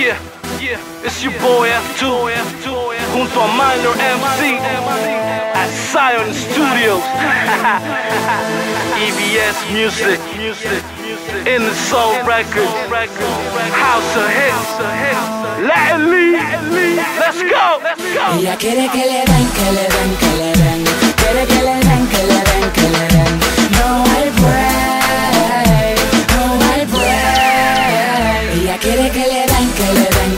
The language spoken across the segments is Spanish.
Yeah, yeah, it's your boy F2, junto a Minor MC at Zion Studios. EBS Music, music, in the Soul Records, House of Hits, Latin League. Let's go, let's go. Ella quiere que le den, que le den, que le den. Quiere que le den, que le den, que le den,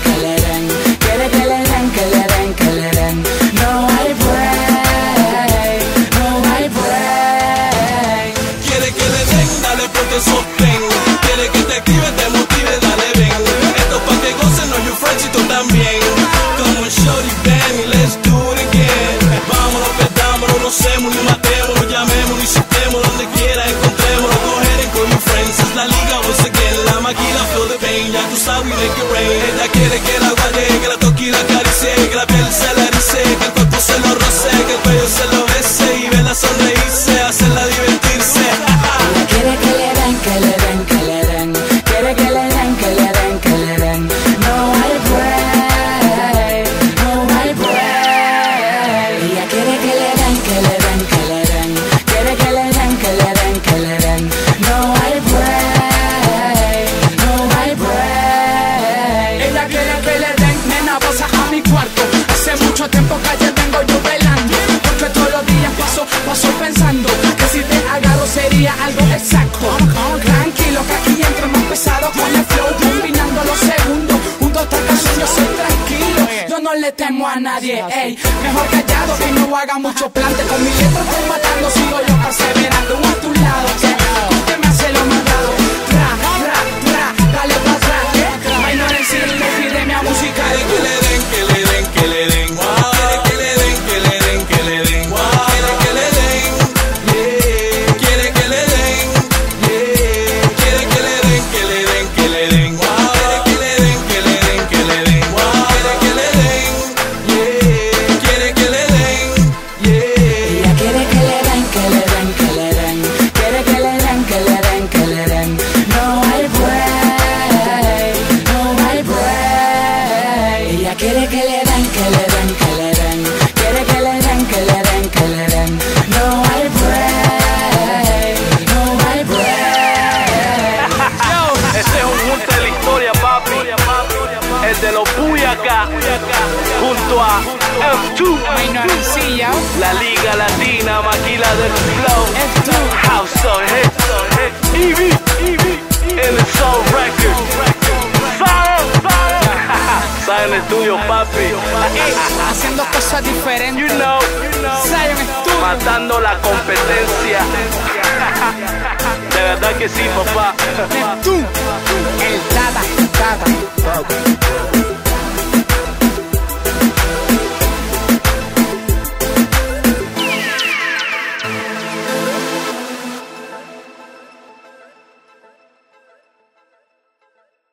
que le den. No hay break, no hay break. Quiere que le den, dale ponte sostén. Quiere que te active, te motive, dale ven. Esto pa' que gocen, no you friends y tú también. Como shorty ven y let's do it again. Vámonos, perdámonos, no hacemos ni matémonos, llamémonos citemos donde quiera, encontrémonos. Coger con your friends, es la liga once again. La máquina feel the pain, ya tú sabes, make it rain. Ella quiere que la guarde, que la toque y la acaricie, que la piel la le temo a nadie, ey. Mejor callado que no haga mucho plante. Con mi letra estoy matando, sigo yo perseverando. A tu lado, que usted me hace lo mandado. Junto a F2. La Liga Latina, maquila del flow. House of Hits. EV, EV. In the Soul Records. Zion, Zion. Studio, papi. Haciendo cosas diferentes. You know, Zion Studio. matando la competencia. De verdad que sí, papá. Tú, el Tata, Tata.